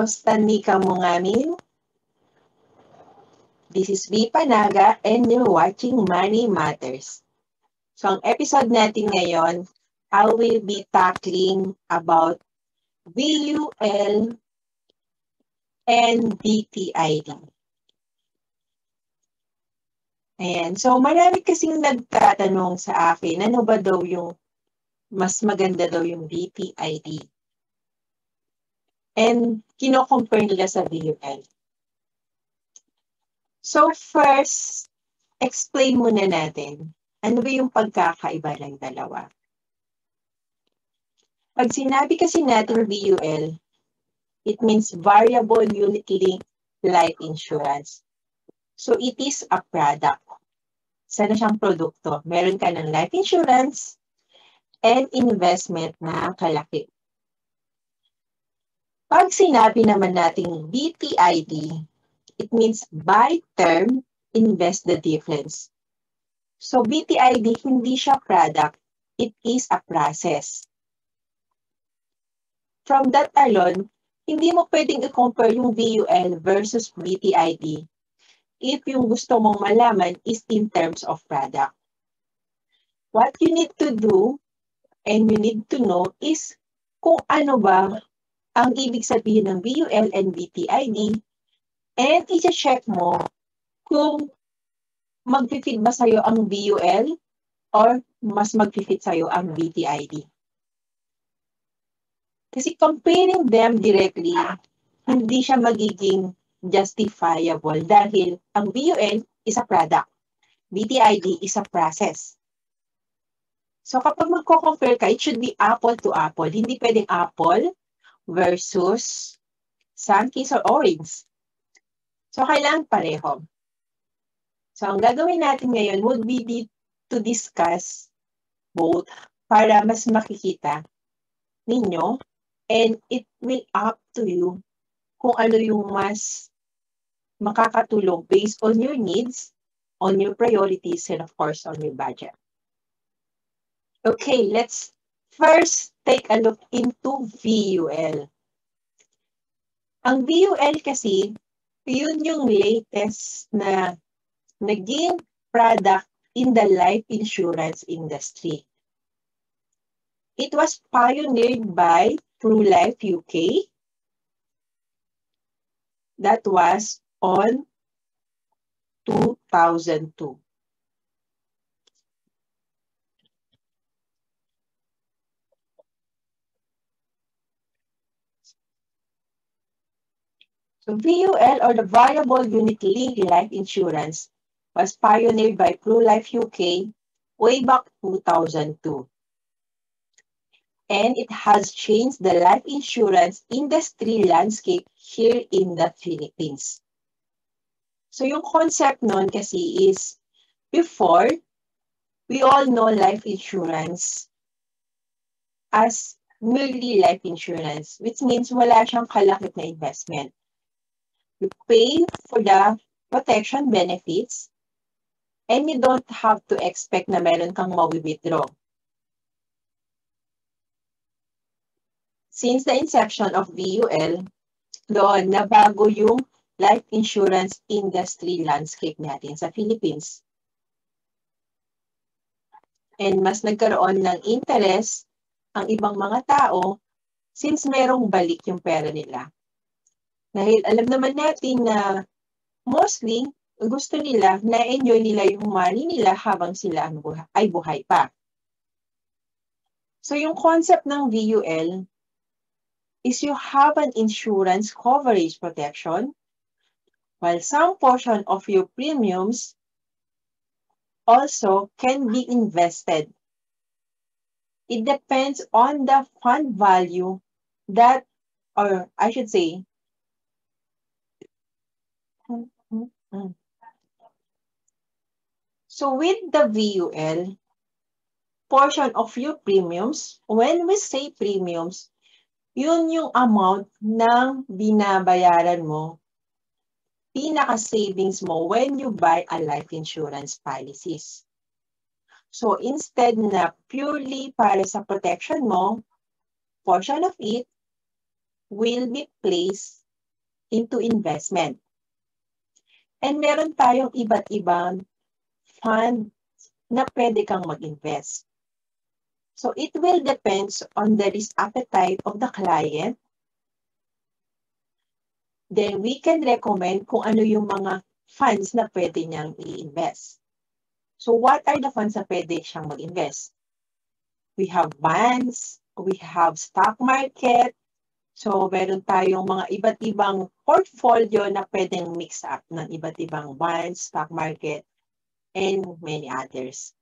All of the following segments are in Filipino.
Diyos tanika mo ngamin. This is B. Panaga and you're watching Money Matters. So ang episode natin ngayon, I will be tackling about VUL and DTID. Ayan. So, marami kasing nagtatanong sa akin, ano ba daw yung mas maganda daw yung DTID? And kino-compare nila sa VUL. So, first, explain muna natin, ano ba yung pagkakaiba ng dalawa? Pag sinabi kasi natin VUL, it means Variable Unit Link Life Insurance. So, it is a product. Sana siyang produkto. Meron ka ng life insurance and investment na kalaki. Pag sinabi naman nating BTID, it means buy term, invest the difference. So, BTID, hindi siya product. It is a process. From that alone, hindi mo pwedeng i-compare yung VUL versus BTID if yung gusto mong malaman is in terms of product. What you need to do and you need to know is kung ano ba ang ibig sabihin ng VUL and BTID and i-check mo kung mag-fit ba sa'yo ang VUL or mas mag-fit sa'yo ang BTID. Kasi comparing them directly, hindi siya magiging justifiable dahil ang VUL is a product. BTID is a process. So kapag magko-compare ka, it should be apple to apple. Hindi pwedeng apple versus sunkiss or orange. So kailangan pareho. So ang gagawin natin ngayon would be to discuss both para mas makikita ninyo and it will up to you kung ano yung mas makakatulong based on your needs, on your priorities, and of course, on your budget. Okay, let's first take a look into VUL. Ang VUL kasi, yun yung latest na naging product in the life insurance industry. It was pioneered by PruLife UK. That was on 2002. So VUL or the Variable Unit Link Life Insurance was pioneered by PruLife UK way back 2002. And it has changed the life insurance industry landscape here in the Philippines. So yung concept nun kasi is, before, we all know life insurance as merely life insurance, which means wala siyang kalakit na investment. You pay for the protection benefits and you don't have to expect na meron kang mawi-withdraw. Since the inception of VUL, doon nabago yung life insurance industry landscape natin sa Philippines. And mas nagkaroon ng interest ang ibang mga tao since merong balik yung pera nila. Dahil alam naman natin na mostly gusto nila na enjoy nila yung money nila habang sila ay buhay pa. So yung concept ng VUL is you have an insurance coverage protection while some portion of your premiums also can be invested. It depends on the fund value that, or I should say, so with the VUL, portion of your premiums, when we say premiums, yun yung amount ng binabayaran mo pinaka-savings mo when you buy a life insurance policies. So instead na purely para sa protection mo, portion of it will be placed into investment. And meron tayong iba't ibang fund na pwede kang mag-invest. So it will depends on the risk appetite of the client. Then we can recommend kung ano yung mga funds na pwede niyang i-invest. So what are the funds na pwede siyang mag-invest? We have bonds, we have stock market, So, meron tayong mga iba't ibang portfolio na pwedeng mix up ng iba't ibang bonds, stock market, and many others.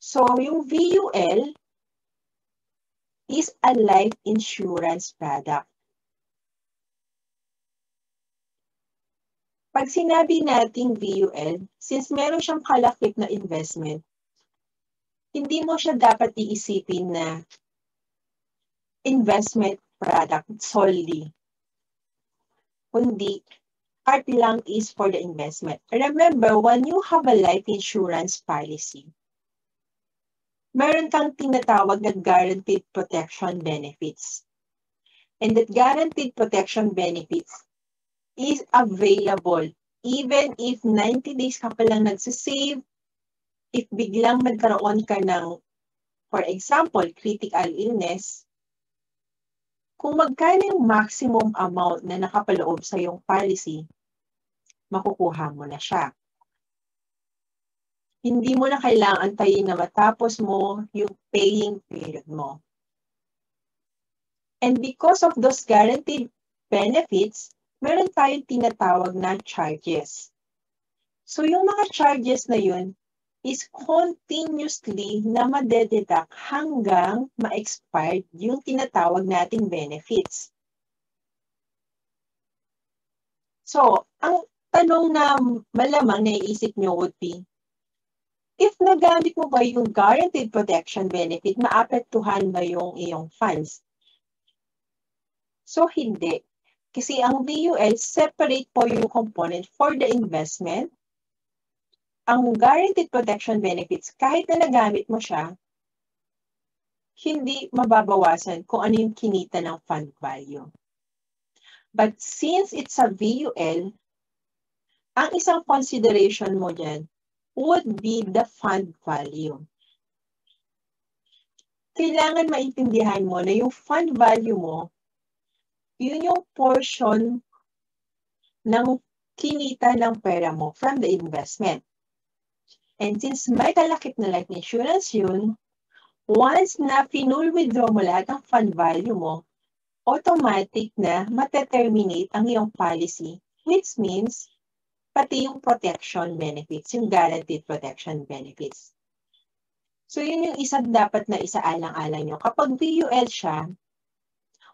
So, yung VUL is a life insurance product. Pag sinabi nating VUL, since meron siyang kalakip na investment, hindi mo siya dapat iisipin na investment product solely. Kundi, part lang is for the investment. Remember, when you have a life insurance policy, meron kang tinatawag na guaranteed protection benefits. And that guaranteed protection benefits is available even if 90 days ka pa lang nagsisave, if biglang nagkaroon ka ng, for example, critical illness, kung magkano yung maximum amount na nakapaloob sa yung policy, makukuha mo na siya. Hindi mo na kailangan antayin na matapos mo yung paying period mo. And because of those guaranteed benefits, meron tayong tinatawag na charges. So yung mga charges na yun, is continuously na madededuct hanggang ma-expired yung tinatawag nating benefits. So, ang tanong na malamang naiisip nyo would be, if nagamit mo ba yung guaranteed protection benefit, maapektuhan ba yung iyong funds? So, hindi. Kasi ang VUL, separate po yung component for the investment ang guaranteed protection benefits, kahit na nagamit mo siya, hindi mababawasan kung ano yung kinita ng fund value. But since it's a VUL, ang isang consideration mo dyan would be the fund value. Kailangan maintindihan mo na yung fund value mo, yun yung portion ng kinita ng pera mo from the investment. And since may kalakip na life insurance yun, once na finul withdraw mo lahat ng fund value mo, automatic na mateterminate ang iyong policy, which means pati yung protection benefits, yung guaranteed protection benefits. So yun yung isa dapat na isaalang-alang nyo. Kapag VUL siya,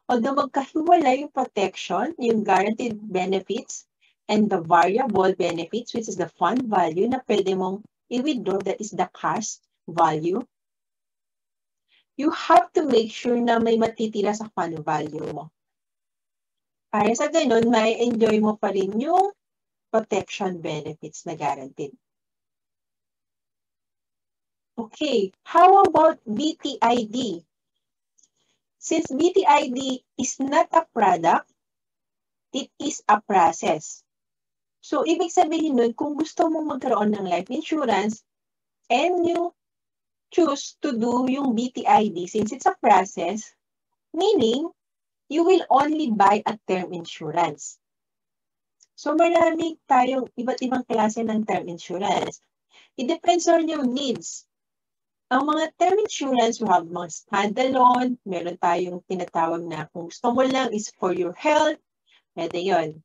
although magkahiwala yung protection, yung guaranteed benefits, and the variable benefits, which is the fund value na pwede mong i-withdraw, that is the cash value, you have to make sure na may matitira sa fund value mo. Para sa ganun, may enjoy mo pa rin yung protection benefits na guaranteed. Okay, how about BTID? Since BTID is not a product, it is a process. So, ibig sabihin nun, kung gusto mong magkaroon ng life insurance and you choose to do yung BTID since it's a process, meaning you will only buy a term insurance. So, marami tayong iba't ibang klase ng term insurance. It depends on your needs. Ang mga term insurance, we have mga standalone, meron tayong tinatawag na kung gusto mo lang is for your health, pwede yun.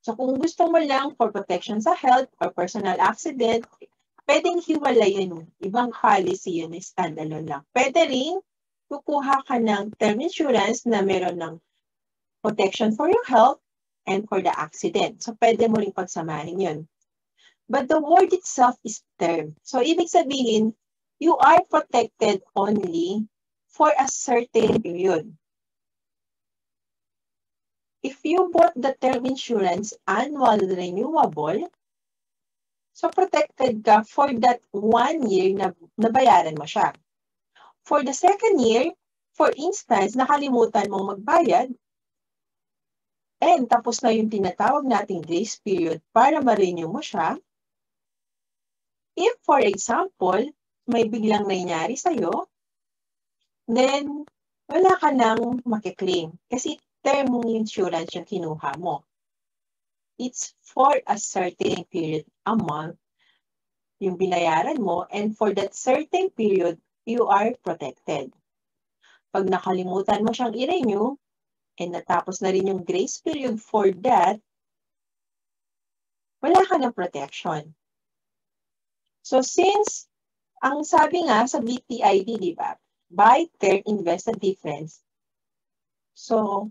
So kung gusto mo lang for protection sa health or personal accident, pwedeng hiwalay yun. Ibang policy yun, standalone lang. Pwede rin kukuha ka ng term insurance na meron ng protection for your health and for the accident. So pwede mo rin pagsamahin yun. But the word itself is term. So ibig sabihin, you are protected only for a certain period if you bought the term insurance annual renewable, so protected ka for that one year na nabayaran mo siya. For the second year, for instance, nakalimutan mong magbayad, and tapos na yung tinatawag nating grace period para ma-renew mo siya, if, for example, may biglang nangyari sa'yo, then wala ka nang makiklaim kasi term insurance yung kinuha mo. It's for a certain period, a month, yung binayaran mo, and for that certain period, you are protected. Pag nakalimutan mo siyang i-renew, and natapos na rin yung grace period for that, wala ka ng protection. So since, ang sabi nga sa BPID, di ba, buy, term, invest at difference. So,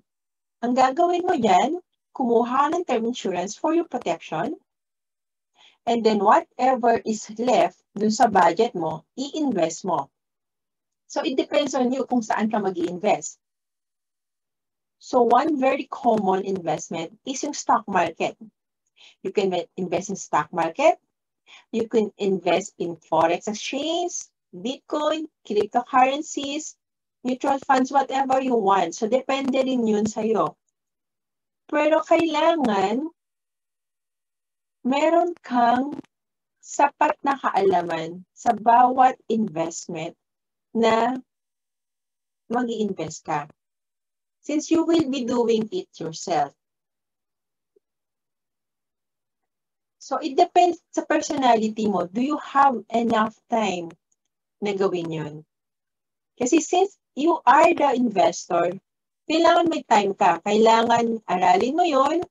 ang gagawin mo dyan, kumuha ng term insurance for your protection, and then whatever is left dun sa budget mo, i-invest mo. So, it depends on you kung saan ka mag invest So one very common investment is yung stock market. You can invest in stock market. You can invest in forex exchange, Bitcoin, cryptocurrencies, mutual funds, whatever you want. So depende rin yun sa'yo. Pero kailangan meron kang sapat na kaalaman sa bawat investment na mag invest ka since you will be doing it yourself. So it depends sa personality mo. Do you have enough time na gawin yun? Kasi since you are the investor, kailangan may time ka. Kailangan aralin mo yon.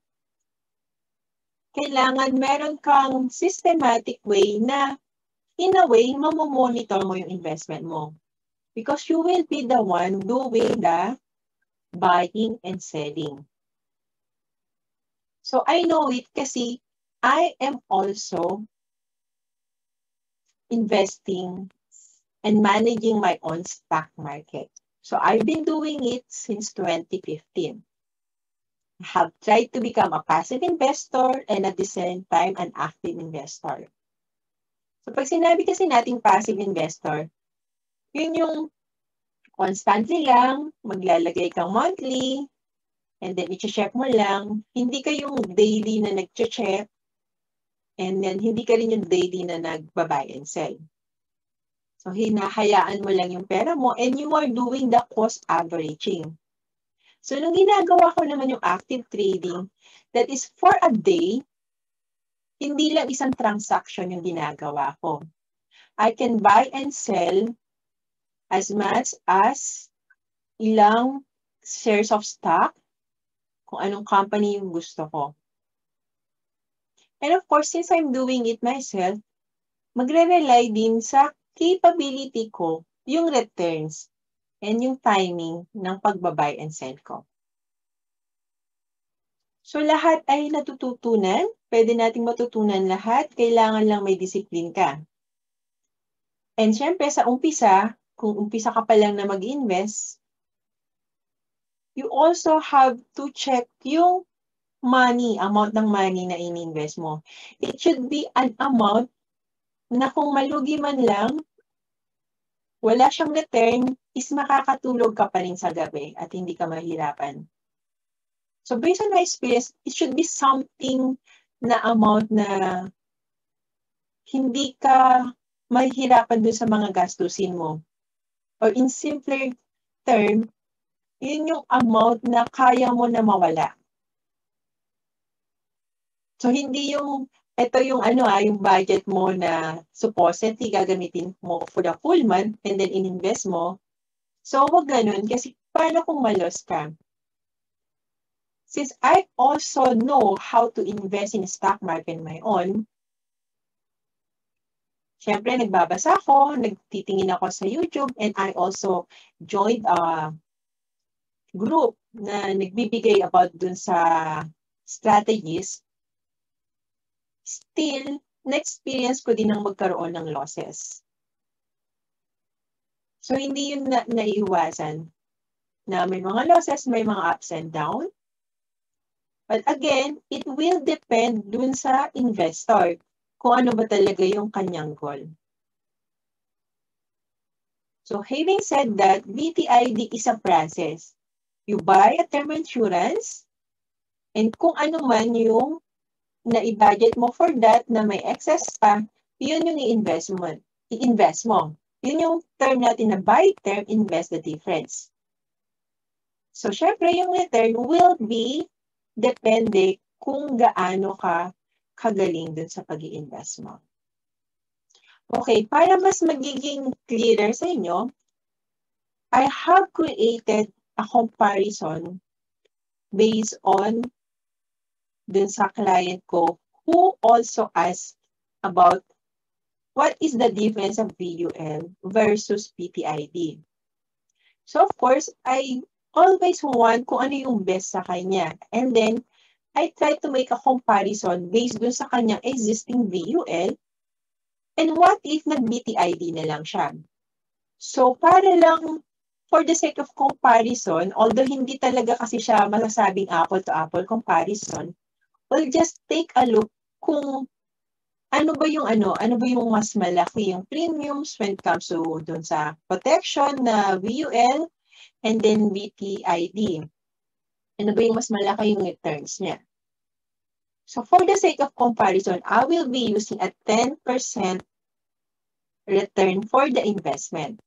Kailangan meron kang systematic way na in a way, mamomonitor mo yung investment mo. Because you will be the one doing the buying and selling. So I know it kasi I am also investing and managing my own stock market. So I've been doing it since 2015. I have tried to become a passive investor and at the same time an active investor. So pag sinabi kasi nating passive investor, yun yung constantly lang, maglalagay kang monthly, and then i-check mo lang. Hindi ka yung daily na nag-check, and then hindi ka rin yung daily na nagbabuy and sell. So, hinahayaan mo lang yung pera mo and you are doing the cost averaging. So, nung ginagawa ko naman yung active trading, that is for a day, hindi lang isang transaction yung ginagawa ko. I can buy and sell as much as ilang shares of stock, kung anong company yung gusto ko. And of course, since I'm doing it myself, magre-rely din sa capability ko yung returns and yung timing ng pagbabay and sell ko. So lahat ay natututunan. Pwede nating matutunan lahat. Kailangan lang may discipline ka. And syempre sa umpisa, kung umpisa ka pa lang na mag-invest, you also have to check yung money, amount ng money na in-invest mo. It should be an amount na kung malugi man lang, wala siyang return, is makakatulog ka pa rin sa gabi at hindi ka mahirapan. So based on my experience, it should be something na amount na hindi ka mahirapan dun sa mga gastusin mo or in simpler term, yun yung amount na kaya mo na mawala. So, hindi yung, ito yung ano ah, yung budget mo na supposedly gagamitin mo for the full month and then in-invest mo. So, wag ganun kasi paano kung malos ka? Since I also know how to invest in stock market my own, Siyempre, nagbabasa ako, nagtitingin ako sa YouTube, and I also joined a group na nagbibigay about dun sa strategies. Still, na-experience ko din ang magkaroon ng losses. So, hindi yun na naiiwasan na may mga losses, may mga ups and down. But again, it will depend dun sa investor kung ano ba talaga yung kanyang goal. So having said that, BTID is a process. You buy a term insurance And kung ano man yung na-budget mo for that na may excess pa, yun yung i-invest mo. I-invest mo. Yun yung term natin na buy term, invest the difference. So, syempre, yung return will be depende kung gaano ka kagaling dun sa pag invest mo. Okay, para mas magiging clearer sa inyo, I have created a comparison based on dun sa client ko who also asked about what is the difference of VUL versus PTID. So of course, I always want kung ano yung best sa kanya. And then, I try to make a comparison based dun sa kanyang existing VUL and what if nag-BTID na lang siya. So, para lang for the sake of comparison, although hindi talaga kasi siya masasabing apple-to-apple -apple comparison, we'll just take a look kung ano ba yung ano, ano ba yung mas malaki yung premiums when it comes to dun sa protection na VUL and then BTID. Ano ba yung mas malaki yung returns niya? So for the sake of comparison, I will be using a 10% return for the investment.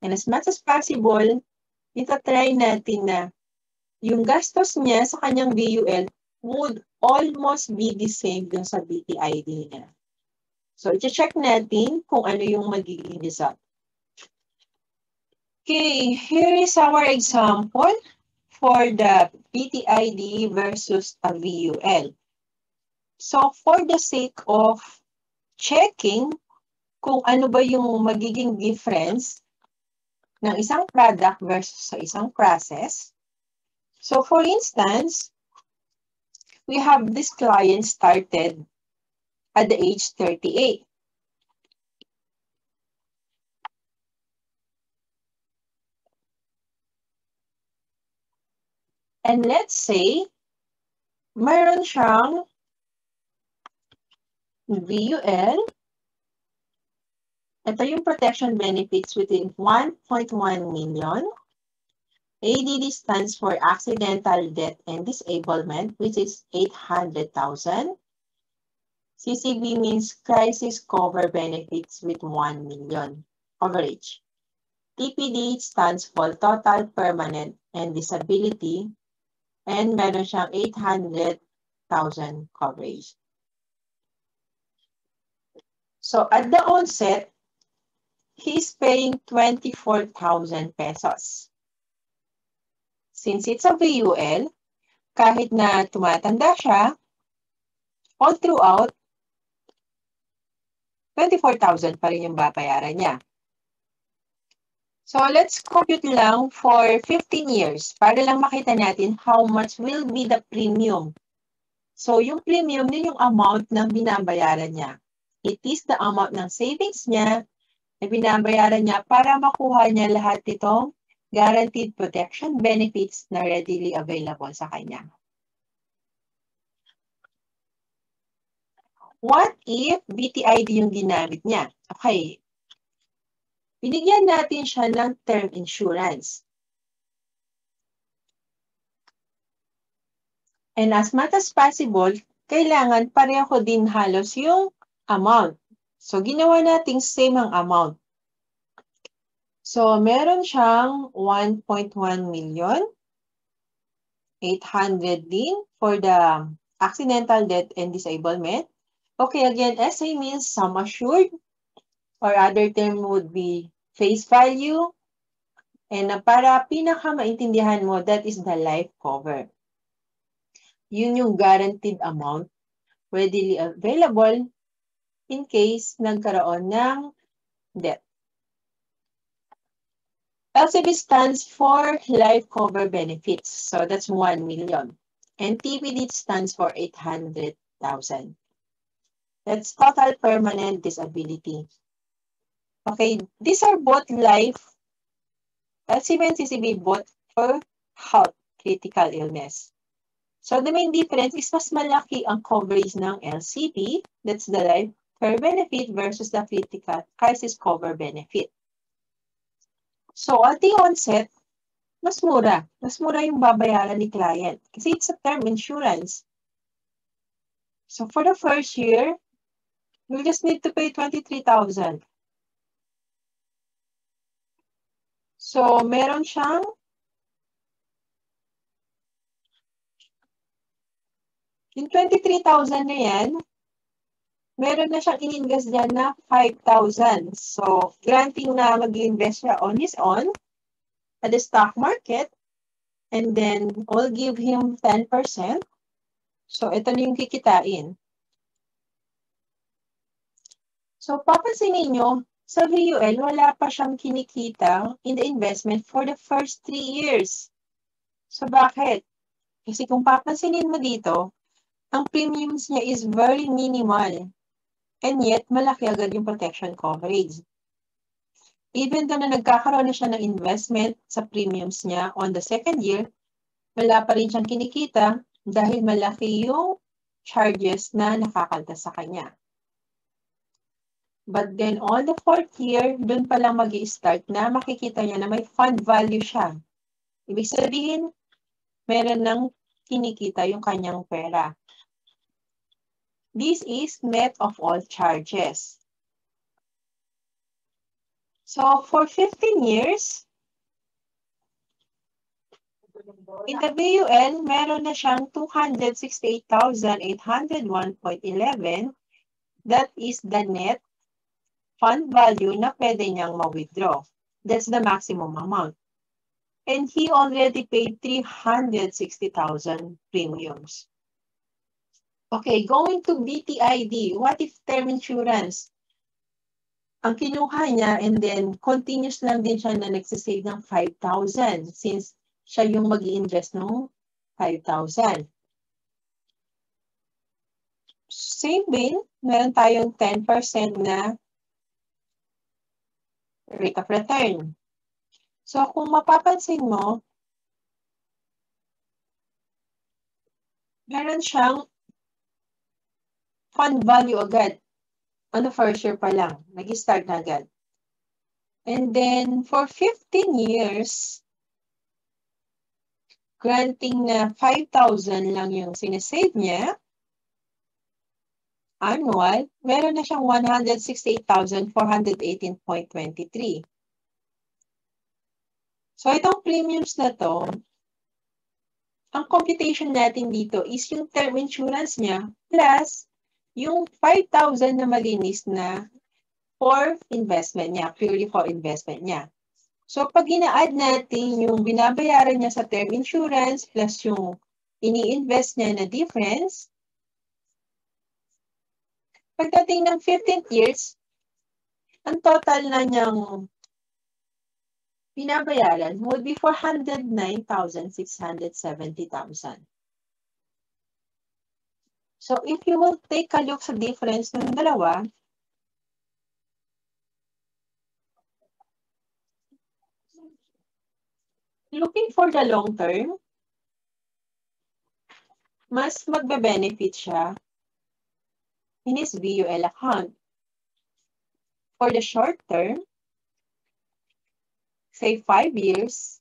And as much as possible, ito try natin na yung gastos niya sa kanyang VUL would almost be the same dun sa BTID niya. So, i-check natin kung ano yung magiging result. Okay, here is our example for the BTID versus a VUL. So, for the sake of checking kung ano ba yung magiging difference ng isang product versus sa isang process. So, for instance, we have this client started at the age 38. And let's say, mayroon siyang VUL. Ito yung protection benefits within 1.1 million. ADD stands for accidental death and disablement, which is 800,000. CCB means crisis cover benefits with 1 million coverage. TPD stands for total permanent and disability and meron siyang 800,000 coverage. So at the onset, he's paying 24,000 pesos. Since it's a VUL, kahit na tumatanda siya, all throughout, 24,000 pa rin yung babayaran niya. So let's compute lang for 15 years para lang makita natin how much will be the premium. So yung premium, yun yung amount ng binabayaran niya. It is the amount ng savings niya na binabayaran niya para makuha niya lahat itong guaranteed protection benefits na readily available sa kanya. What if BTID yung ginamit niya? Okay. Binigyan natin siya ng term insurance. And as much as possible, kailangan pareho din halos yung amount. So, ginawa nating same ang amount. So, meron siyang 1.1 million. 800 din for the accidental death and disablement. Okay, again, SA means sum assured or other term would be face value. And para pinaka-maintindihan mo, that is the life cover. Yun yung guaranteed amount readily available in case nagkaroon ng death. LCB stands for Life Cover Benefits. So that's 1 million. And TPD stands for 800,000. That's Total Permanent Disability. Okay, these are both life, LCB and CCB both for health, critical illness. So the main difference is mas malaki ang coverage ng LCB, that's the life per benefit versus the critical crisis cover benefit. So the onset, mas mura. Mas mura yung babayaran ni client. Kasi it's a term insurance. So for the first year, you just need to pay 23,000. So meron siyang yung 23,000 na yan, meron na siyang in-invest dyan na 5,000. So, granting na mag-invest siya on his own at the stock market and then we'll give him 10%. So, ito na yung kikitain. So, papansin ninyo, sa VUL, wala pa siyang kinikita in the investment for the first three years. So, bakit? Kasi kung papansinin mo dito, ang premiums niya is very minimal. And yet, malaki agad yung protection coverage. Even though na nagkakaroon na siya ng investment sa premiums niya on the second year, wala pa rin siyang kinikita dahil malaki yung charges na nakakalta sa kanya. But then on the fourth year, dun pa lang mag start na makikita niya na may fund value siya. Ibig sabihin, meron ng kinikita yung kanyang pera. This is net of all charges. So for 15 years, in the BUL, meron na siyang 268,801.11. That is the net fund value na pwede niyang ma-withdraw. That's the maximum amount. And he already paid 360,000 premiums. Okay, going to BTID. What if term insurance? Ang kinuha niya and then continuous lang din siya na nagsisave ng 5,000 since siya yung mag invest ng 5,000. Same way, meron tayong 10% na rate of return. So kung mapapansin mo, meron siyang fund value agad. The first year pa lang, nag-start na agad. And then, for 15 years, granting na 5,000 lang yung sinesave niya, annual, meron na siyang 168,418.23. So, itong premiums na to, ang computation natin dito is yung term insurance niya plus yung 5,000 na malinis na for investment niya, purely for investment niya. So, pag ina-add natin yung binabayaran niya sa term insurance plus yung ini-invest niya na difference, pagdating ng 15th years, ang total na niyang binabayaran would be 409,670,000. So if you will take a look sa difference ng dalawa, looking for the long term, mas magbe-benefit siya in his VUL account. For the short term, say 5 years,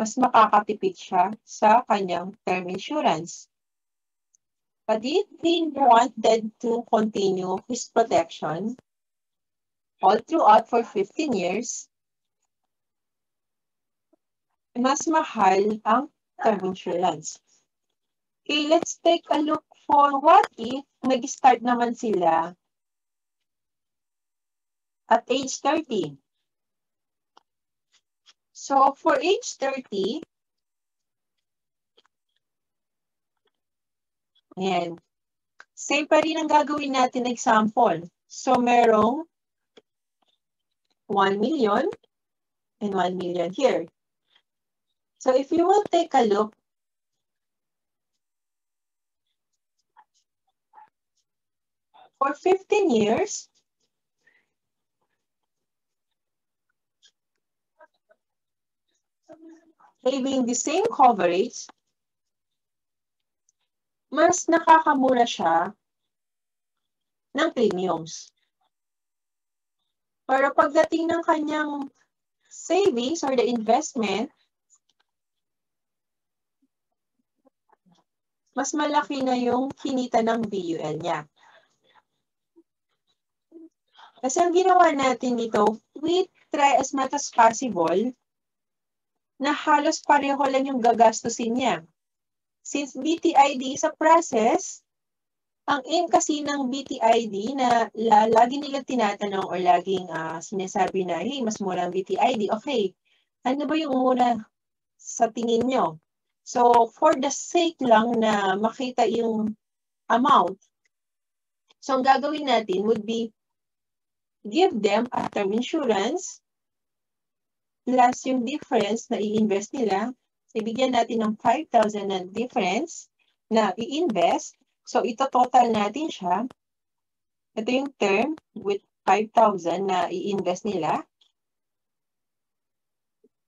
mas makakatipid siya sa kanyang term insurance. But if he wanted to continue his protection all throughout for 15 years, mas mahal ang term insurance. Okay, let's take a look for what if nag-start naman sila at age 30. So for age 30, Ayan. Same pa rin ang gagawin natin example. So, merong 1 million and 1 million here. So, if you will take a look, for 15 years, having the same coverage, mas nakakamura siya ng premiums. Pero pagdating ng kanyang savings or the investment, mas malaki na yung kinita ng BUL niya. Kasi ang ginawa natin dito, we try as much as possible na halos pareho lang yung gagastusin niya. Since BTID is a process, ang aim kasi ng BTID na la, lagi nila tinatanong or laging uh, sinasabi na, hey, mas mura ang BTID. Okay, ano ba yung mura sa tingin nyo? So, for the sake lang na makita yung amount, so ang gagawin natin would be give them a term insurance plus yung difference na i-invest nila. Ibigyan natin ng 5,000 na difference na i-invest. So, ito total natin siya. Ito yung term with 5,000 na i-invest nila.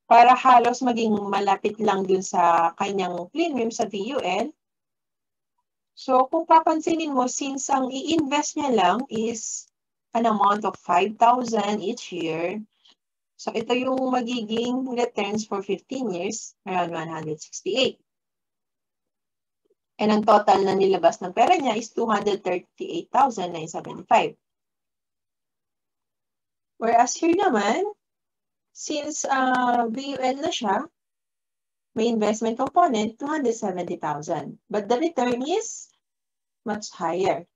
Para halos maging malapit lang dun sa kanyang premium sa VUL. So, kung papansinin mo, since ang i-invest niya lang is an amount of 5,000 each year. So, ito yung magiging returns for 15 years, around 168. And ang total na nilabas ng pera niya is 238,975. Whereas here naman, since uh, VUL na siya, may investment component, 270,000. But the return is much higher.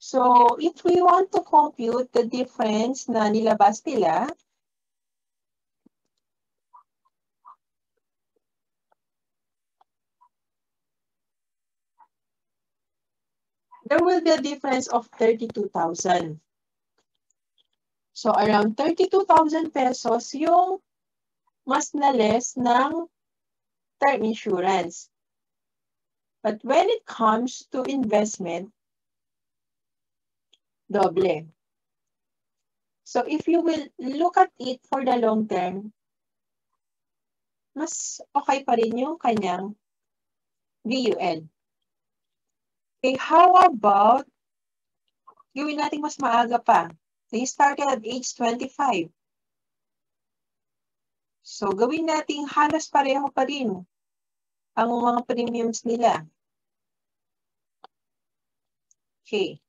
So, if we want to compute the difference na nilabas nila, there will be a difference of 32,000. So, around 32,000 pesos yung mas na less ng term insurance. But when it comes to investment, doble. So if you will look at it for the long term, mas okay pa rin yung kanyang VUL. Okay, how about gawin natin mas maaga pa? They started at age 25. So gawin natin halos pareho pa rin ang mga premiums nila. Okay.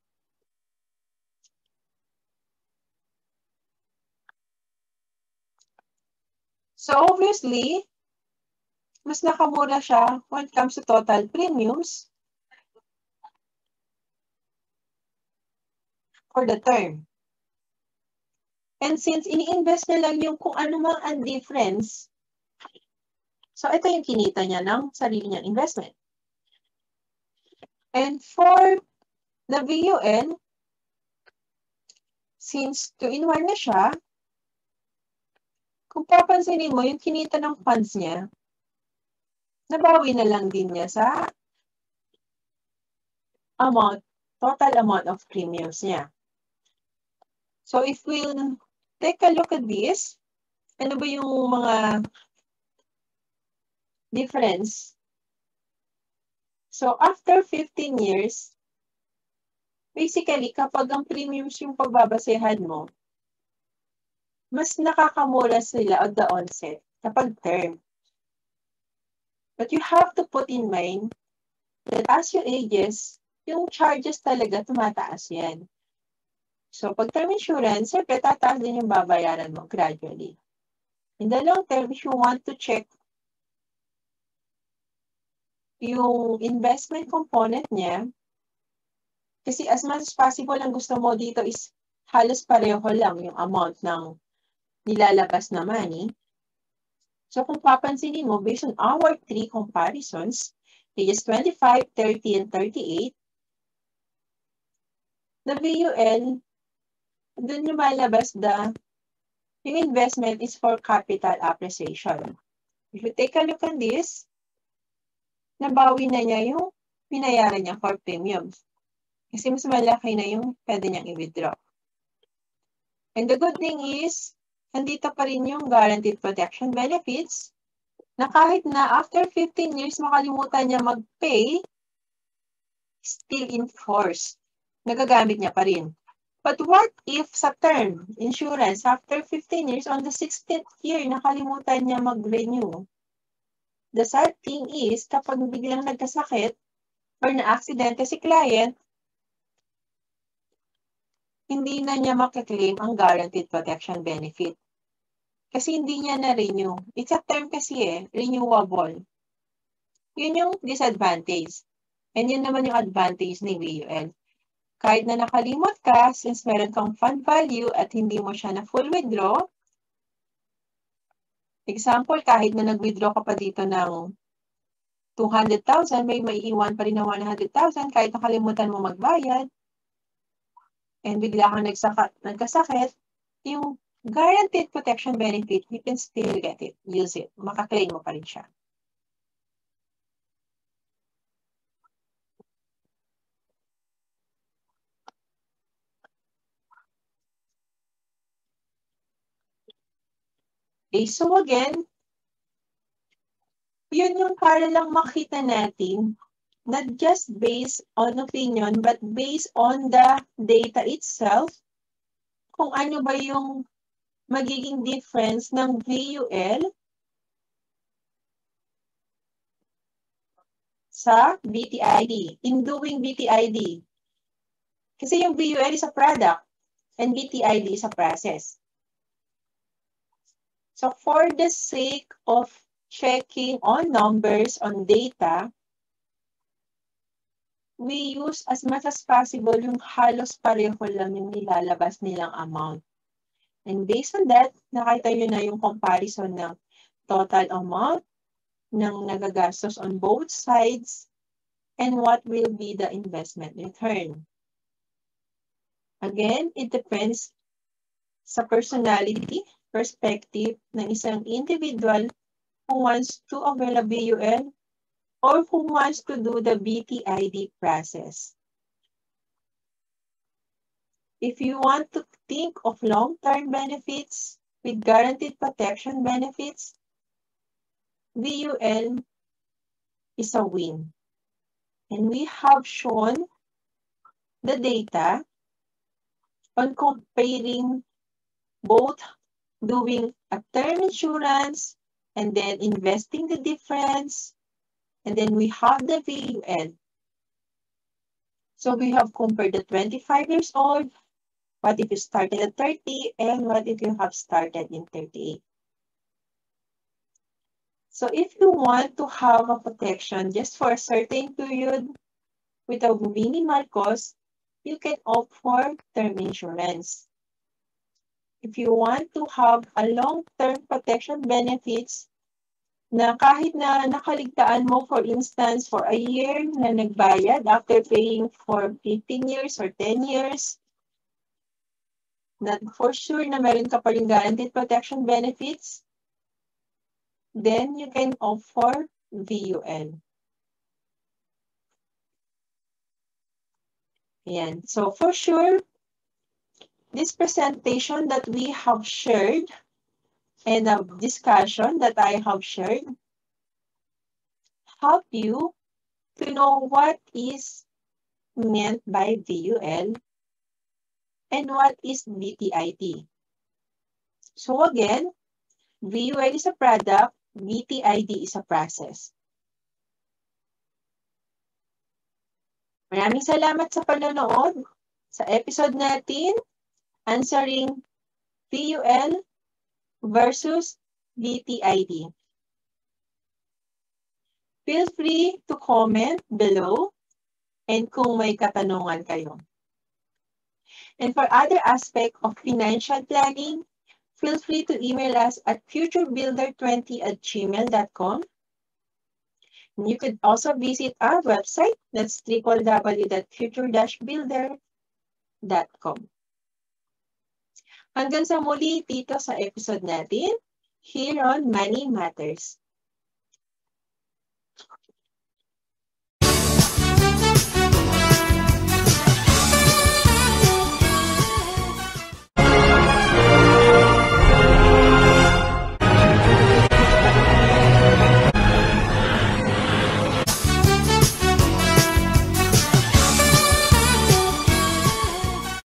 So obviously, mas nakamura siya when it comes to total premiums for the term. And since ini-invest na lang yung kung ano mang ang difference, so ito yung kinita niya ng sarili niyang investment. And for the VUN, since 2-in-1 na siya, kung papansinin mo, yung kinita ng funds niya, nabawi na lang din niya sa amount, total amount of premiums niya. So if we'll take a look at this, ano ba yung mga difference? So after 15 years, basically kapag ang premiums yung pagbabasehan mo, mas nakakamura sila at the onset kapag term. But you have to put in mind that as you ages, yung charges talaga tumataas yan. So, pag term insurance, siyempre, tataas din yung babayaran mo gradually. In the long term, if you want to check yung investment component niya, kasi as much as possible, ang gusto mo dito is halos pareho lang yung amount ng nilalabas na money. So kung papansinin mo, based on our three comparisons, pages 25, 30, and 38, the VUL, dun yung malabas the yung investment is for capital appreciation. If you take a look at this, nabawi na niya yung pinayaran niya for premiums. Kasi mas malaki na yung pwede niyang i-withdraw. And the good thing is, nandito pa rin yung guaranteed protection benefits na kahit na after 15 years makalimutan niya mag-pay, still in force. Nagagamit niya pa rin. But what if sa term insurance, after 15 years, on the 16th year, nakalimutan niya mag-renew? the sad thing is, kapag biglang nagkasakit or na-aksidente si client, hindi na niya makiklaim ang guaranteed protection benefit. Kasi hindi niya na-renew. It's a term kasi eh, renewable. Yun yung disadvantage. And yun naman yung advantage ni VUL. Kahit na nakalimot ka, since meron kang fund value at hindi mo siya na full withdraw, example, kahit na nag-withdraw ka pa dito ng 200,000, may maiiwan pa rin ng 100,000 kahit nakalimutan mo magbayad, and bigla kang nagsaka, nagkasakit, yung guaranteed protection benefit, you can still get it, use it. Makaklaim mo pa rin siya. Okay, so again, yun yung para lang makita natin not just based on opinion, but based on the data itself, kung ano ba yung magiging difference ng VUL sa BTID, in doing BTID. Kasi yung VUL is a product and BTID is a process. So for the sake of checking on numbers, on data, we use as much as possible yung halos pareho lang yung nilalabas nilang amount. And based on that, nakita nyo na yung comparison ng total amount ng nagagastos on both sides and what will be the investment return. Again, it depends sa personality, perspective ng isang individual who wants to avail a BUL or who wants to do the BTID process. If you want to think of long-term benefits with guaranteed protection benefits, VUL is a win. And we have shown the data on comparing both doing a term insurance and then investing the difference And then we have the VUL. So we have compared the 25 years old, what if you started at 30, and what if you have started in 38. So if you want to have a protection just for a certain period with a minimal cost, you can opt for term insurance. If you want to have a long-term protection benefits, na kahit na nakaligtaan mo, for instance, for a year na nagbayad after paying for 15 years or 10 years, na for sure na meron ka pa rin guaranteed protection benefits, then you can opt for VUL. Ayan. So for sure, this presentation that we have shared and a discussion that I have shared help you to know what is meant by VUL and what is BTID. So again, VUL is a product, BTID is a process. Maraming salamat sa panonood sa episode natin answering VUL versus BTID. Feel free to comment below and kung may katanungan kayo. And for other aspect of financial planning, feel free to email us at futurebuilder20 at gmail.com. You could also visit our website, that's www.future-builder.com. Hanggang sa muli dito sa episode natin, here on Money Matters.